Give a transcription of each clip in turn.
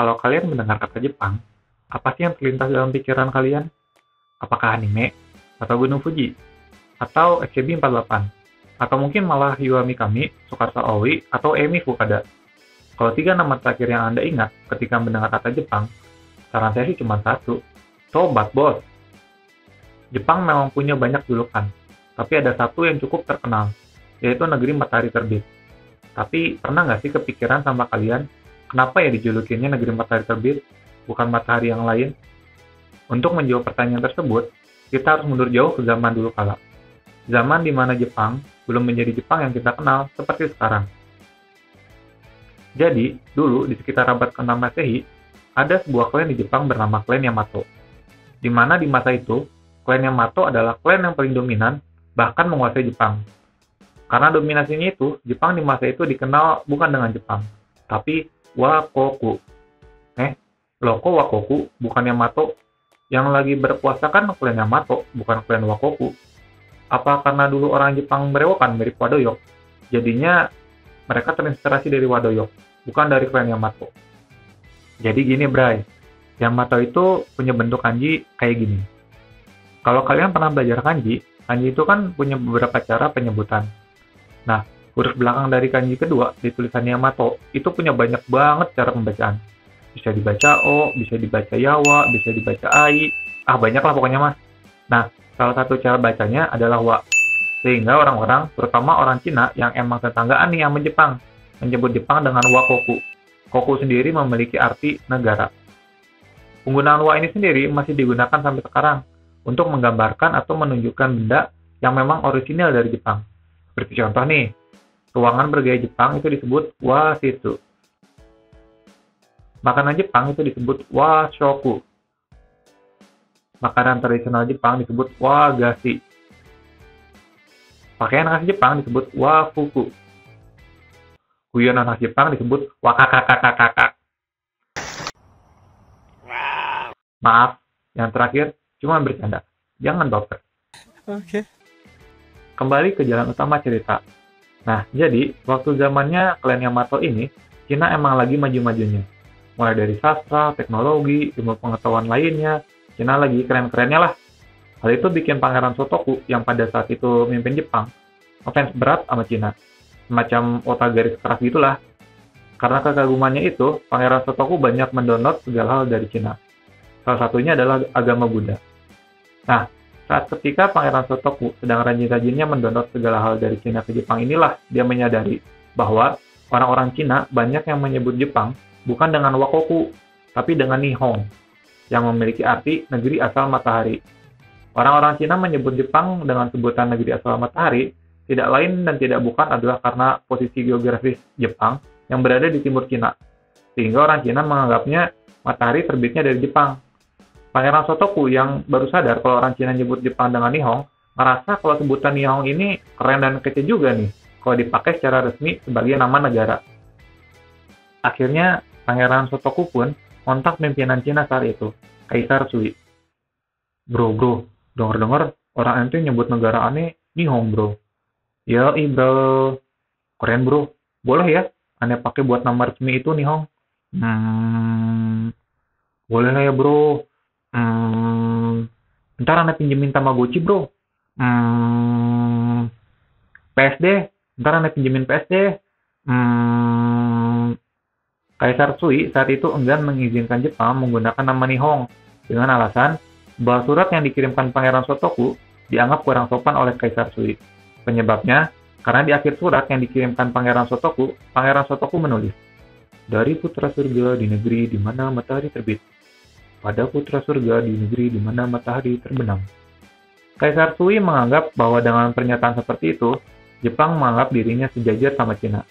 Kalau kalian mendengar kata Jepang, apa sih yang terlintas dalam pikiran kalian? Apakah anime? Atau Gunung Fuji? Atau SCB-48? Atau mungkin malah Yua Mikami, Tsukasa Owi, atau Emi Fukada? Kalau tiga nama terakhir yang Anda ingat ketika mendengar kata Jepang, saran saya sih cuma satu. Tobat, bos! Jepang memang punya banyak julukan, tapi ada satu yang cukup terkenal, yaitu negeri matahari terbit. Tapi pernah nggak sih kepikiran sama kalian, kenapa ya dijulukinnya negeri matahari terbit, bukan matahari yang lain? Untuk menjawab pertanyaan tersebut, kita harus mundur jauh ke zaman dulu kala. Zaman di mana Jepang belum menjadi Jepang yang kita kenal seperti sekarang. Jadi, dulu di sekitar abad ke-6 Masehi, ada sebuah klan di Jepang bernama klan Yamato. Di mana di masa itu, klan Yamato adalah klan yang paling dominan, bahkan menguasai Jepang. Karena dominasinya itu, Jepang di masa itu dikenal bukan dengan Jepang, tapi Wakoku. Eh, Loko Wakoku, bukan Yamato. Yang lagi berpuasa kan klan Yamato, bukan klan Wakoku. Apa karena dulu orang Jepang berewokan mirip Wadoyok? Jadinya mereka terinspirasi dari Wadoyok, bukan dari klan Yamato. Jadi gini, Bray. Yamato itu punya bentuk kanji kayak gini. Kalau kalian pernah belajar kanji, kanji itu kan punya beberapa cara penyebutan. Nah, huruf belakang dari kanji kedua di tulisan Yamato itu punya banyak banget cara pembacaan. Bisa dibaca O, bisa dibaca Yawa, bisa dibaca Ai, ah banyak lah pokoknya mas. Nah, Salah satu cara bacanya adalah wa. Sehingga orang-orang, terutama orang Cina yang emang tetanggaan nih sama Jepang, menyebut Jepang dengan wakoku. Koku sendiri memiliki arti negara. Penggunaan wa ini sendiri masih digunakan sampai sekarang untuk menggambarkan atau menunjukkan benda yang memang orisinal dari Jepang. Seperti contoh nih, ruangan bergaya Jepang itu disebut wasitu. Makanan Jepang itu disebut washoku. Makanan tradisional Jepang disebut wagashi. Pakaian khas Jepang disebut wafuku. Guyonan khas Jepang disebut wakakakakakak. Maaf, yang terakhir cuma bercanda. Jangan baper. Oke. Kembali ke jalan utama cerita. Nah, jadi waktu zamannya klan Yamato ini, Cina emang lagi maju-majunya. Mulai dari sastra, teknologi, ilmu pengetahuan lainnya, Cina lagi keren-kerennya lah. Hal itu bikin Pangeran Sotoku yang pada saat itu memimpin Jepang ngefans berat sama Cina. Semacam otak garis keras gitulah. Karena kekagumannya itu, Pangeran Sotoku banyak mendownload segala hal dari Cina. Salah satunya adalah agama Buddha. Nah, saat ketika Pangeran Sotoku sedang rajin-rajinnya mendownload segala hal dari Cina ke Jepang inilah dia menyadari bahwa orang-orang Cina banyak yang menyebut Jepang bukan dengan Wakoku, tapi dengan Nihong yang memiliki arti negeri asal matahari. Orang-orang Cina menyebut Jepang dengan sebutan negeri asal matahari tidak lain dan tidak bukan adalah karena posisi geografis Jepang yang berada di timur Cina, sehingga orang Cina menganggapnya matahari terbitnya dari Jepang. Pangeran Sotoku yang baru sadar kalau orang Cina nyebut Jepang dengan Nihong, merasa kalau sebutan Nihong ini keren dan kece juga nih, kalau dipakai secara resmi sebagai nama negara. Akhirnya, Pangeran Sotoku pun kontak pimpinan Cina saat itu, Kaisar Sui. Bro, bro, denger-denger orang ente nyebut negara aneh Nihong, bro. Ya, bro. Keren, bro. Boleh ya, aneh pakai buat nama resmi itu Nihong? Hmm, boleh lah ya, bro. Ntar aneh pinjemin Tamagotchi, bro. Hmm, PSD, ntar aneh pinjemin PSD. Hmm, Kaisar Sui saat itu enggan mengizinkan Jepang menggunakan nama Nihong dengan alasan bahwa surat yang dikirimkan Pangeran Sotoku dianggap kurang sopan oleh Kaisar Sui. Penyebabnya, karena di akhir surat yang dikirimkan Pangeran Sotoku, Pangeran Sotoku menulis, Dari putra surga di negeri di mana matahari terbit, pada putra surga di negeri di mana matahari terbenam. Kaisar Sui menganggap bahwa dengan pernyataan seperti itu, Jepang menganggap dirinya sejajar sama Cina.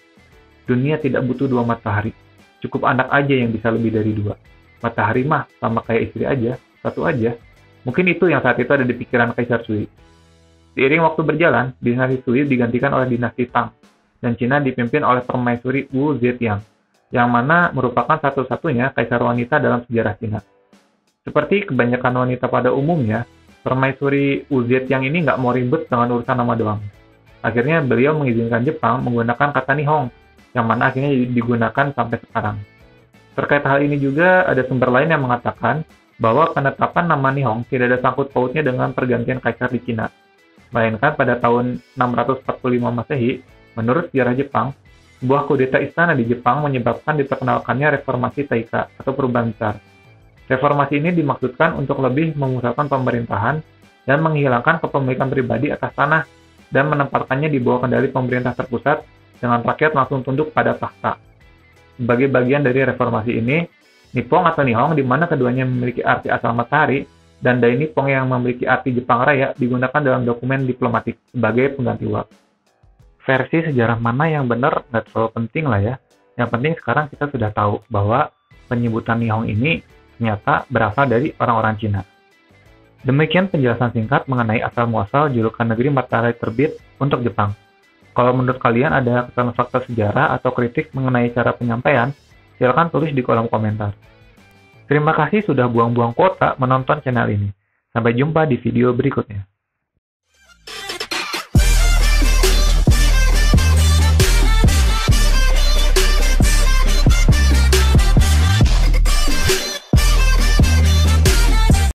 Dunia tidak butuh dua matahari, Cukup anak aja yang bisa lebih dari dua. Matahari mah sama kayak istri aja, satu aja. Mungkin itu yang saat itu ada di pikiran Kaisar Sui. Seiring waktu berjalan, dinasti Sui digantikan oleh dinasti Tang, dan Cina dipimpin oleh permaisuri Wu Zetiang, yang mana merupakan satu-satunya kaisar wanita dalam sejarah Cina. Seperti kebanyakan wanita pada umumnya, permaisuri Wu Zetiang ini nggak mau ribet dengan urusan nama doang. Akhirnya beliau mengizinkan Jepang menggunakan kata Nihong yang mana akhirnya digunakan sampai sekarang. Terkait hal ini juga ada sumber lain yang mengatakan bahwa penetapan nama Nihong tidak ada sangkut pautnya dengan pergantian kaisar di Cina. Melainkan pada tahun 645 Masehi, menurut sejarah Jepang, sebuah kudeta istana di Jepang menyebabkan diperkenalkannya reformasi Taika atau perubahan besar. Reformasi ini dimaksudkan untuk lebih memusatkan pemerintahan dan menghilangkan kepemilikan pribadi atas tanah dan menempatkannya di bawah kendali pemerintah terpusat dengan rakyat langsung tunduk pada tahta. Sebagai bagian dari reformasi ini, Nippon atau Nihong di mana keduanya memiliki arti asal matahari dan Dai Nippon yang memiliki arti Jepang Raya digunakan dalam dokumen diplomatik sebagai pengganti waktu. Versi sejarah mana yang benar nggak terlalu penting lah ya. Yang penting sekarang kita sudah tahu bahwa penyebutan Nihong ini ternyata berasal dari orang-orang Cina. Demikian penjelasan singkat mengenai asal-muasal julukan negeri matahari terbit untuk Jepang. Kalau menurut kalian ada kesalahan fakta sejarah atau kritik mengenai cara penyampaian, Silahkan tulis di kolom komentar. Terima kasih sudah buang-buang kuota menonton channel ini. Sampai jumpa di video berikutnya.